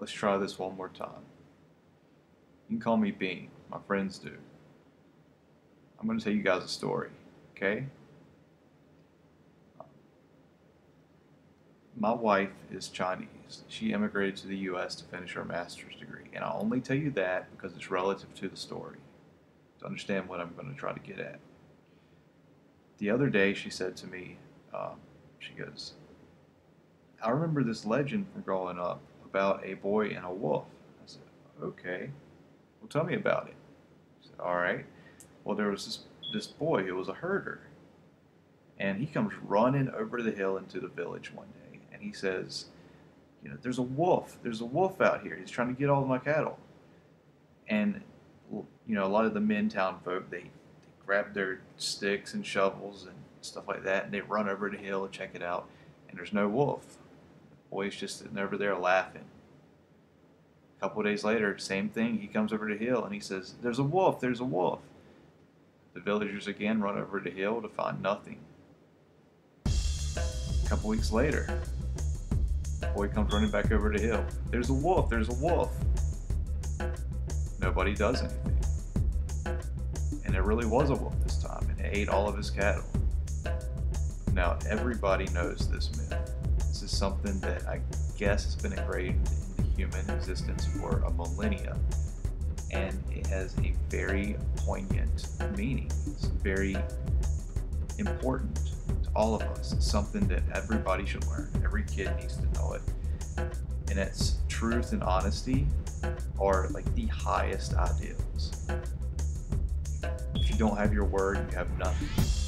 let's try this one more time. You can call me Bean. My friends do. I'm going to tell you guys a story, okay? My wife is Chinese. She immigrated to the U.S. to finish her master's degree. And I only tell you that because it's relative to the story, to understand what I'm going to try to get at. The other day, she said to me, um, she goes, I remember this legend from growing up about a boy and a wolf. I said, okay, well, tell me about it. Said, All right. Well, there was this, this boy who was a herder. And he comes running over the hill into the village one day. And he says, You know, there's a wolf. There's a wolf out here. He's trying to get all my cattle. And, you know, a lot of the men town folk, they, they grab their sticks and shovels and stuff like that. And they run over the hill and check it out. And there's no wolf. Boy's just sitting over there laughing. A couple days later, same thing. He comes over the hill and he says, There's a wolf, there's a wolf. The villagers again run over the hill to find nothing. A couple weeks later, boy comes running back over the hill. There's a wolf, there's a wolf. Nobody does anything. And there really was a wolf this time, and it ate all of his cattle. Now, everybody knows this myth. This is something that I guess has been engraved ingrained human existence for a millennia. And it has a very poignant meaning. It's very important to all of us. It's something that everybody should learn. Every kid needs to know it. And it's truth and honesty are like the highest ideals. If you don't have your word, you have nothing.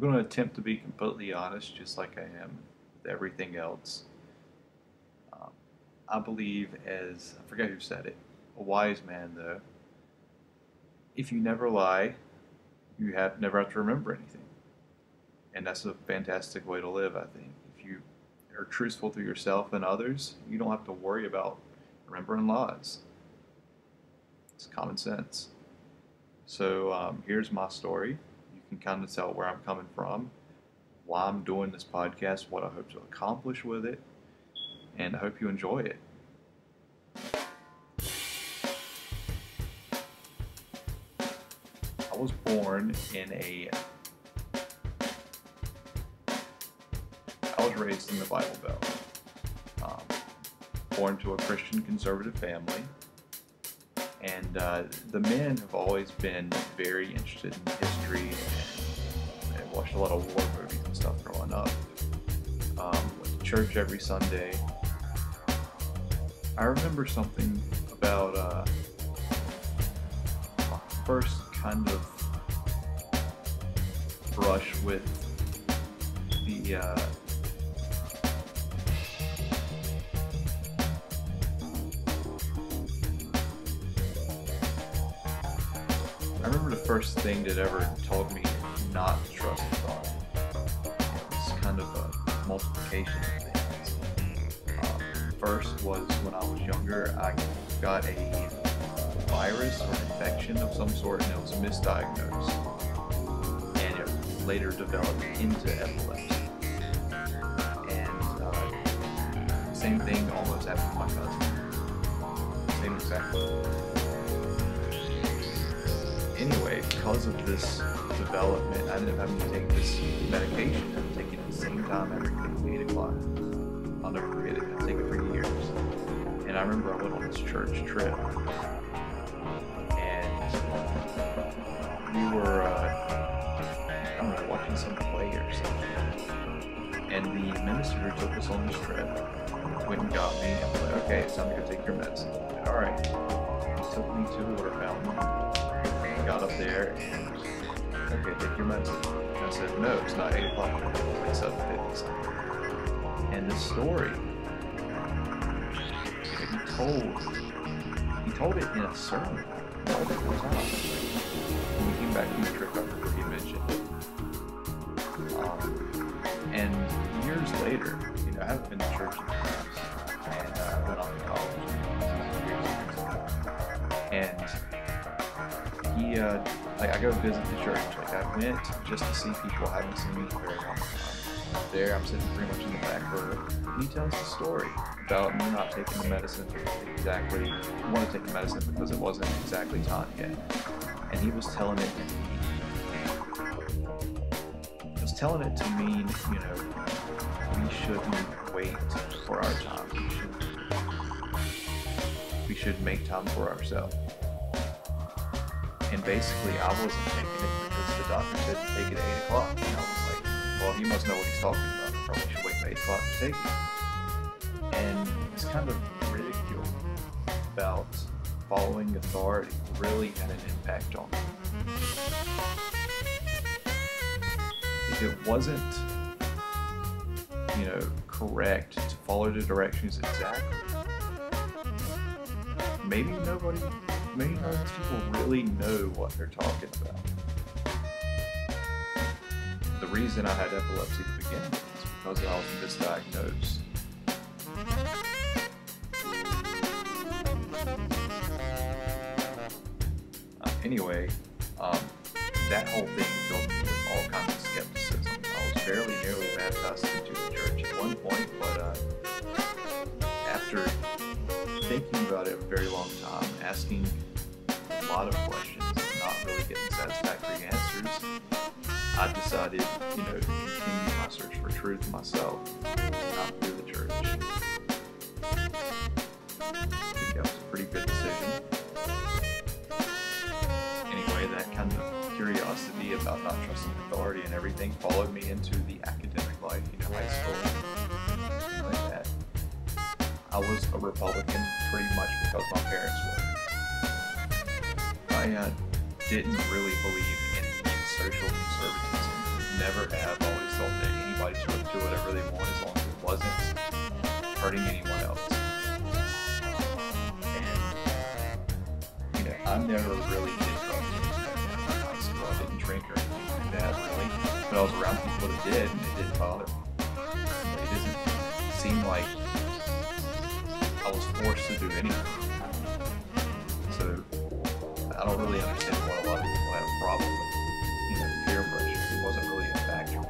I'm going to attempt to be completely honest, just like I am with everything else. Um, I believe, as I forget who said it, a wise man, though, if you never lie, you have never have to remember anything. And that's a fantastic way to live, I think. If you are truthful to yourself and others, you don't have to worry about remembering laws. It's common sense. So um, here's my story. Can kind of tell where I'm coming from, why I'm doing this podcast, what I hope to accomplish with it, and I hope you enjoy it. I was born in a. I was raised in the Bible Belt. Um, born to a Christian conservative family. And uh, the men have always been very interested in history watched a lot of war movies and stuff growing up. Um, went to church every Sunday. I remember something about uh, my first kind of brush with the uh, I remember the first thing that ever told me not things. Um, first was when I was younger, I got a virus or infection of some sort, and it was misdiagnosed, and it later developed into epilepsy. And uh, same thing almost happened to my cousin. Same exact. Anyway, because of this development, I ended up having to take this medication. I've taken it at the same time every day, 8 o'clock. I'll never forget it. I've taken it for years. And I remember I went on this church trip. And we were, uh, I don't know, watching some play or something. And the minister took us on this trip went and got me and was like, okay, it's time to go take your medicine. All right. He took me to the water fountain got up there and okay, take your. And I said, no, it's not 8 o'clock, it's 7.50. And the story, he told, he told it in a sermon multiple times. When we came back from the trip, I remember he mentioned. Um, and years later, you know, I haven't been to church in years, and uh, I went off to college. Uh, like, I go visit the church. Like, I went just to see people I haven't seen in a very long time. There, I'm sitting pretty much in the back row. And he tells the story about me not taking the medicine exactly. I want to take the medicine because it wasn't exactly time yet. And he was telling it to me. he was telling it to mean, you know, we shouldn't wait for our time. We should, we should make time for ourselves. And basically, I wasn't taking it because the doctor said to take it at 8 o'clock. And I was like, well, he must know what he's talking about. I probably should wait till 8 o'clock to take it. And this kind of ridicule about following authority really had an impact on me. If it wasn't, you know, correct to follow the directions exactly, maybe nobody of these people really know what they're talking about. The reason I had epilepsy to begin with is because I was misdiagnosed. Uh, anyway, um, that whole thing filled me with all kinds of skepticism. I was barely nearly baptized into the church at one point, but uh, after thinking about it a very long time, asking a lot of questions, and not really getting satisfactory answers, I decided, you know, to continue my search for truth myself, not through the church. I think that was a pretty good decision. Anyway, that kind of curiosity about not trusting authority and everything followed me into the academic life, you know, high school. I was a Republican pretty much because my parents were. I uh, didn't really believe in, social conservatism. Never have. Always thought that anybody should do whatever they want as long as it wasn't hurting anyone else. And you know, I never really did drugs high school. I didn't drink or anything like that really. But I I was around people that did, and it didn't bother me. It didn't seem like I was forced to do anything. Really understand why a lot of people had a problem with, you know, peer pressure. It wasn't really a factor.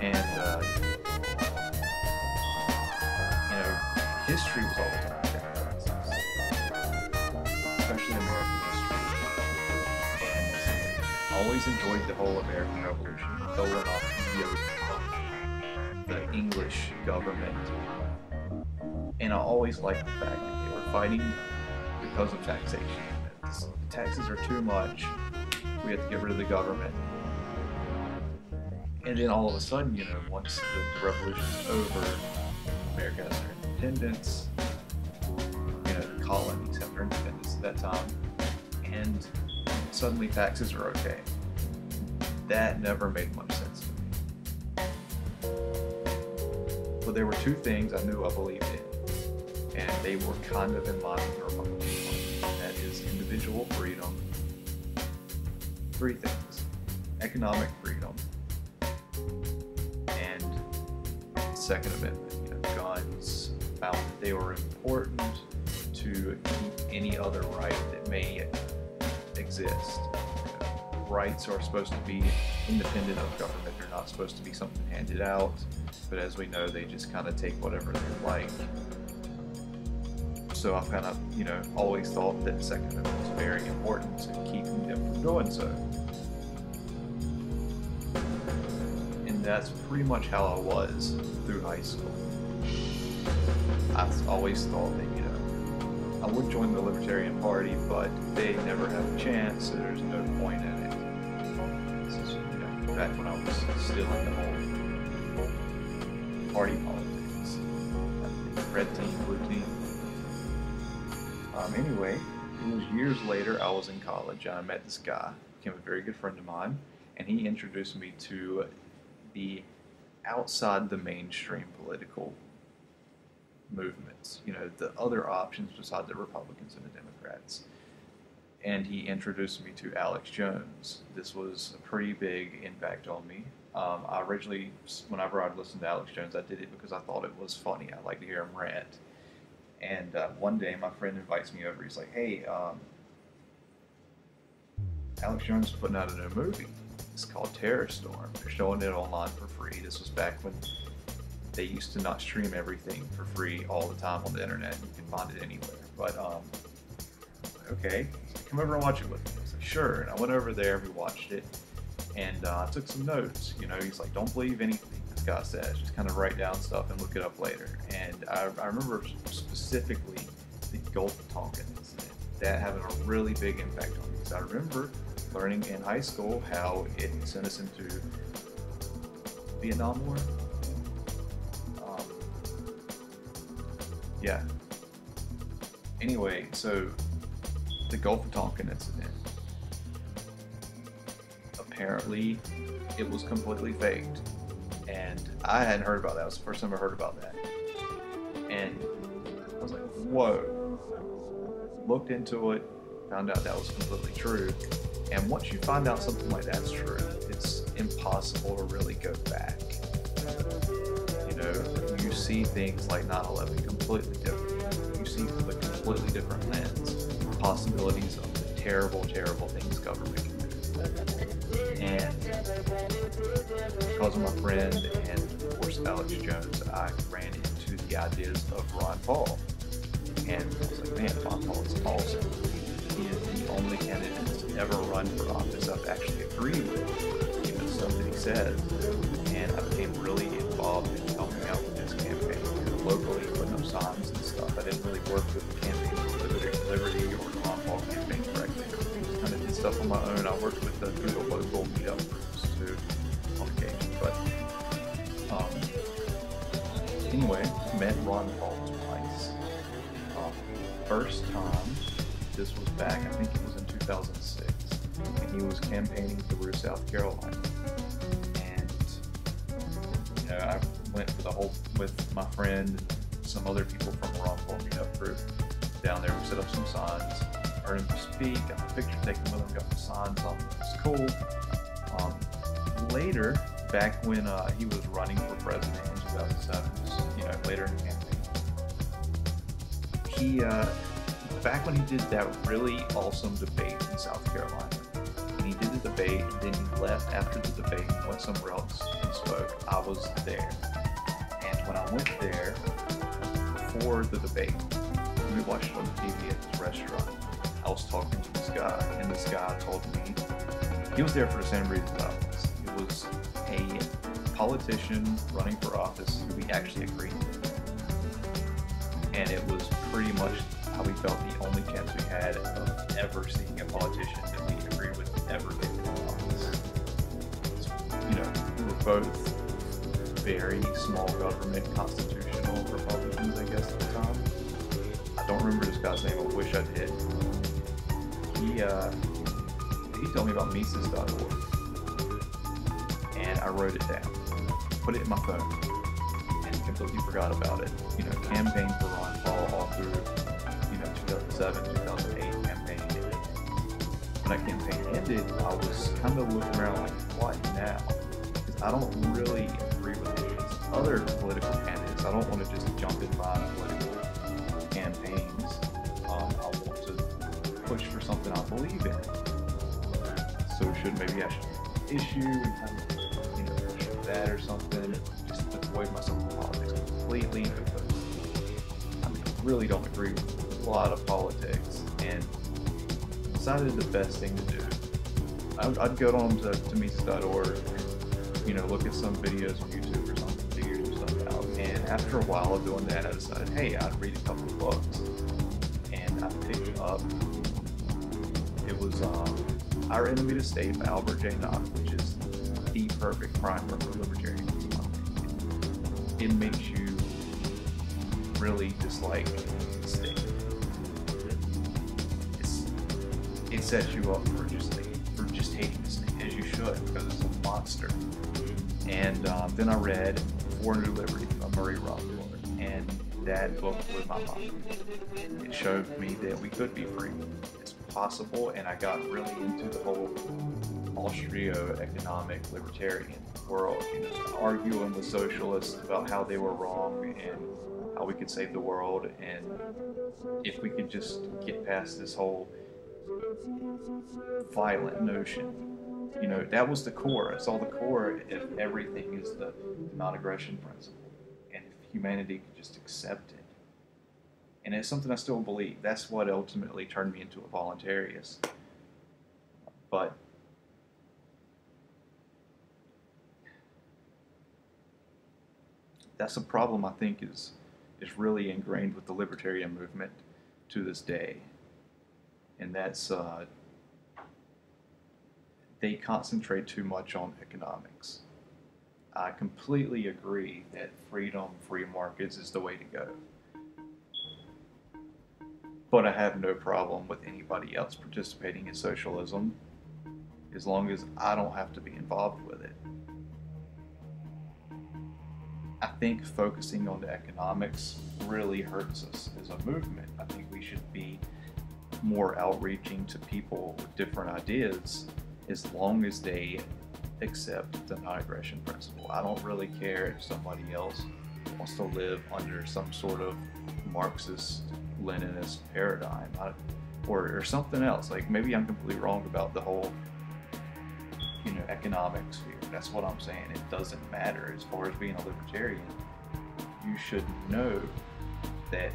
And uh, you know, history was all the time especially American history. And I always enjoyed the whole American Revolution, going off the English government. And I always liked the fact that they were fighting because of taxation. Taxes are too much. We have to get rid of the government. And then all of a sudden, you know, once the, the revolution's over, America has their independence, you know, the colonies have their independence at that time, and suddenly taxes are okay. That never made much sense to me. But there were two things I knew I believed in, and they were kind of in line with the Republican is individual freedom. Three things: economic freedom, and Second Amendment. You know, guns. Found that they were important to keep any other right that may exist. You know, rights are supposed to be independent of government. They're not supposed to be something handed out. But as we know, they just kind of take whatever they like. So I've kind of, you know, always thought that Second Amendment was very important to keeping them from doing so. And that's pretty much how I was through high school. I always thought that, you know, I would join the Libertarian Party, but they never have a chance, so there's no point in it. This is, you know, back when I was still in the whole party politics. Red team, blue team. Um, anyway, it was years later, I was in college, and I met this guy, became a very good friend of mine, and he introduced me to the outside the mainstream political movements, you know, the other options besides the Republicans and the Democrats. And he introduced me to Alex Jones. This was a pretty big impact on me. Um, I originally, whenever I'd listen to Alex Jones, I did it because I thought it was funny. I like to hear him rant. And uh, one day, my friend invites me over. He's like, "Hey, um, Alex Jones is putting out a new movie. It's called Terror Storm. They're showing it online for free. This was back when they used to not stream everything for free all the time on the internet. You can find it anywhere. But um, okay, come over and watch it with me. I was like, sure. And I went over there. We watched it, and uh, I took some notes. You know, he's like, don't believe anything guy says. Just kind of write down stuff and look it up later. And I, I remember specifically the Gulf of Tonkin incident. That having a really big impact on me. Because I remember learning in high school how it sent us into Vietnam War. Um, yeah. Anyway, so the Gulf of Tonkin incident. Apparently, it was completely faked, and I hadn't heard about that. It was the first time I heard about that, and I was like, "Whoa!" Looked into it, found out that was completely true. And once you find out something like that's true, it's impossible to really go back. You know, you see things like 9/11 completely different. You see from a completely different lens possibilities of the terrible, terrible things government. And because of my friend and of course Alex Jones, I ran into the ideas of Ron Paul. And I was like, man, Ron Paul is awesome. He is the only candidate to ever run for office I've actually agreed with, even stuff that he says. And I became really involved in helping out with his campaign locally, putting up signs and stuff. I didn't really work with stuff on my own. I worked with the, through local meetup groups too on occasion. But um, anyway, met Ron Paul twice. Um, first time, this was back, I think it was in 2006, and he was campaigning through South Carolina. And you know, I went for the whole with my friend and some other people from the Ron Paul meetup group down there. We set up some signs, heard him speak, got my picture taken with him, got the signs on. It was cool. Um, later, back when uh, he was running for president in 2007, you know, later in the campaign, he, uh, back when he did that really awesome debate in South Carolina, and he did the debate, and then he left after the debate and went somewhere else and spoke, I was there. And when I went there for the debate, we watched it on the TV at this restaurant, I was talking to this guy, and this guy told me he was there for the same reason I was. It was a politician running for office who we actually agreed with. And it was pretty much how we felt the only chance we had of ever seeing a politician that we agreed with ever get into office. You know, we were both very small government constitutional Republicans, I guess, at the time. I don't remember this guy's name, I wish I did. He, uh, he told me about Mises.org. And I wrote it down, put it in my phone, and completely forgot about it. You know, campaign for Ron Paul all through, you know, 2007, 2008 campaign. When that campaign ended, I was kind of looking around like, what now? Because I don't really agree with these other political candidates. I don't want to just jump in line political should maybe I should issue and kind of you know that or something. Just avoid myself from politics completely because I mean really don't agree with a lot of politics and decided the best thing to do. I'd, I'd go on to, to Mises.org, you know, look at some videos on YouTube or something, figure some stuff out. And after a while of doing that, I decided, hey, I'd read a couple books. And I picked up, it was um, Our Enemy the State by Albert J. Nock, which is the perfect primer for libertarianism. It makes you really dislike the state. It's, it sets you up for just for just hating the state, as you should, because it's a monster. And um, then I read For New Liberty by Murray Rothbard, and that book blew my mind. It showed me that we could be free. Possible, and I got really into the whole Austro-economic libertarian world, you know, arguing with socialists about how they were wrong and how we could save the world, and if we could just get past this whole violent notion. You know, that was the core. It's all the core if everything is the non-aggression principle. And if humanity could just accept it. And it's something I still believe. That's what ultimately turned me into a voluntarist. But that's a problem I think is is really ingrained with the libertarian movement to this day. And that's uh, they concentrate too much on economics. I completely agree that freedom, free markets is the way to go. But I have no problem with anybody else participating in socialism as long as I don't have to be involved with it. I think focusing on the economics really hurts us as a movement. I think we should be more outreaching to people with different ideas as long as they accept the non-aggression principle. I don't really care if somebody else wants to live under some sort of Marxist Leninist paradigm I, or, or something else. Like maybe I'm completely wrong about the whole you know economics here. That's what I'm saying. It doesn't matter as far as being a libertarian. You should know that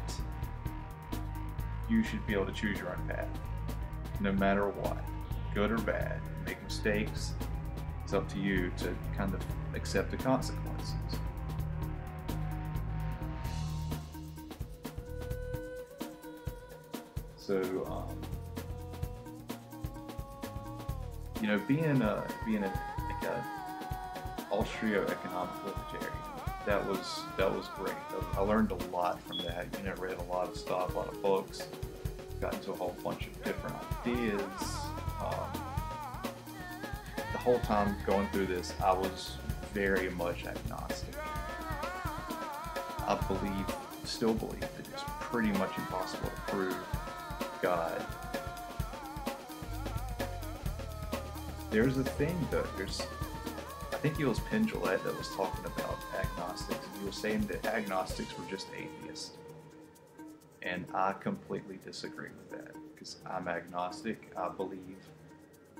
you should be able to choose your own path, no matter what, good or bad. Make mistakes. It's up to you to kind of accept the consequences. So, um, you know, being a being a like a Austro-economic libertarian, that was that was great. I learned a lot from that. You know, read a lot of stuff, a lot of books, got into a whole bunch of different ideas. Um, the whole time going through this, I was very much agnostic. I believe, still believe, that it's pretty much impossible to prove God there's a thing though. There's, I think it was Penn that was talking about agnostics, and he was saying that agnostics were just atheists. And I completely disagree with that because I'm agnostic. I believe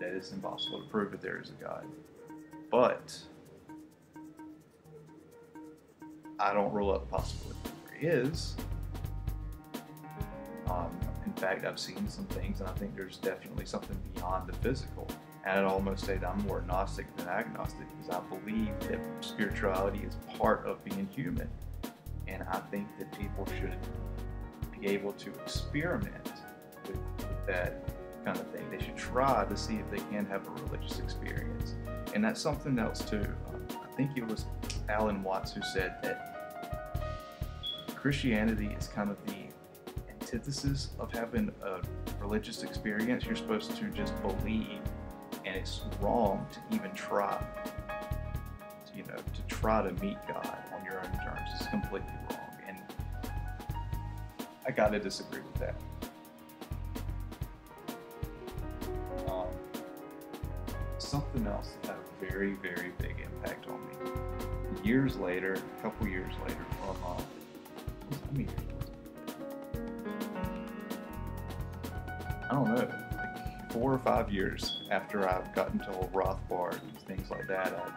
that it's impossible to prove that there is a God. But I don't rule out the possibility that there is. Um, fact, I've seen some things, and I think there's definitely something beyond the physical. And I'd almost say that I'm more Gnostic than agnostic because I believe that spirituality is part of being human. And I think that people should be able to experiment with, with that kind of thing. They should try to see if they can have a religious experience. And that's something else too. Um, I think it was Alan Watts who said that Christianity is kind of the antithesis of having a religious experience. You're supposed to just believe, and it's wrong to even try. To, You know, to try to meet God on your own terms is completely wrong, and I gotta disagree with that. Um, something else that had a very, very big impact on me. Years later, a couple years later, from uh, how many four or five years after I've gotten to old Rothbard and things like that,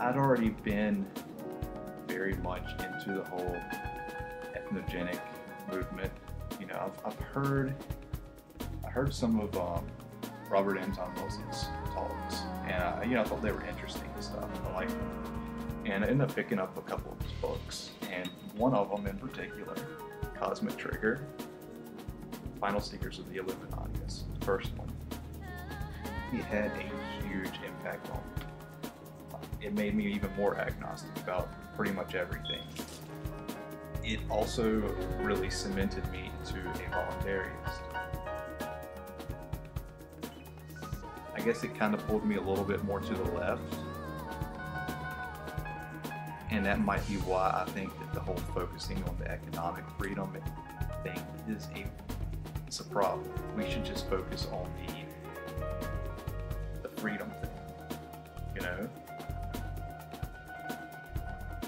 I, I'd already been very much into the whole ethnogenic movement. You know, I've, I've heard I heard some of um, Robert Anton Wilson's talks, and I, you know, I thought they were interesting and stuff. I liked them, and I ended up picking up a couple of his books, and one of them in particular, Cosmic Trigger, Final Secret of the Illuminati, first one. It had a huge impact on me. It made me even more agnostic about pretty much everything. It also really cemented me into a voluntarist. I guess it kind of pulled me a little bit more to the left. And that might be why I think that the whole focusing on the economic freedom thing is a it's a problem. We should just focus on the the freedom thing. You know?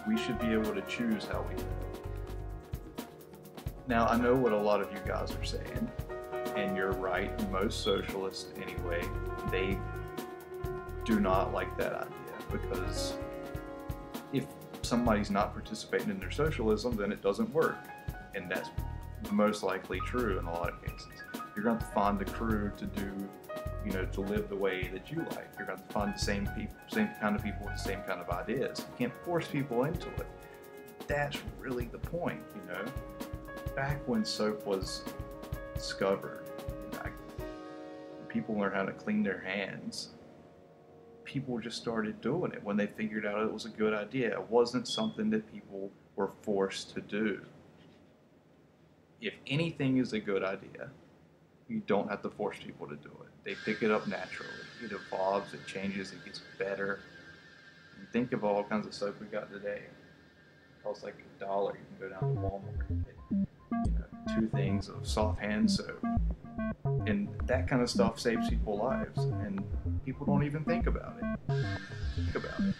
We should be able to choose how we live. Now I know what a lot of you guys are saying, and you're right, most socialists anyway, they do not like that idea because if somebody's not participating in their socialism, then it doesn't work. And that's most likely true in a lot of cases. You're going to find the crew to do, you know, to live the way that you like. You're going to find the same people, same kind of people with the same kind of ideas. You can't force people into it. That's really the point, you know. Back when soap was discovered, people learned how to clean their hands. People just started doing it when they figured out it was a good idea. It wasn't something that people were forced to do if anything is a good idea, you don't have to force people to do it. They pick it up naturally. It evolves, it changes, it gets better. And think of all kinds of soap we got today. It costs like a dollar. You can go down to Walmart and get you know, two things of soft hand soap. And that kind of stuff saves people lives. And people don't even think about it. Think about it.